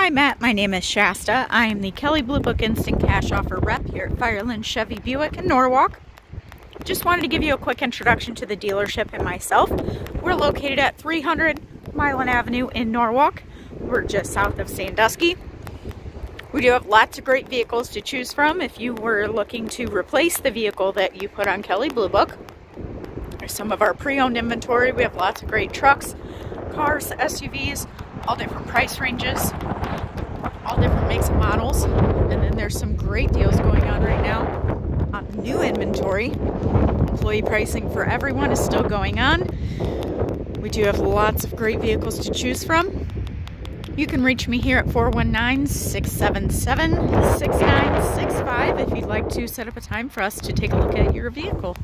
Hi Matt, my name is Shasta. I am the Kelley Blue Book Instant Cash Offer Rep here at Firelands Chevy Buick in Norwalk. Just wanted to give you a quick introduction to the dealership and myself. We're located at 300 Milan Avenue in Norwalk. We're just south of Sandusky. We do have lots of great vehicles to choose from if you were looking to replace the vehicle that you put on Kelley Blue Book. There's some of our pre-owned inventory. We have lots of great trucks, cars, SUVs, all different price ranges, all different makes and models. And then there's some great deals going on right now on new inventory. Employee pricing for everyone is still going on. We do have lots of great vehicles to choose from. You can reach me here at 419-677-6965 if you'd like to set up a time for us to take a look at your vehicle.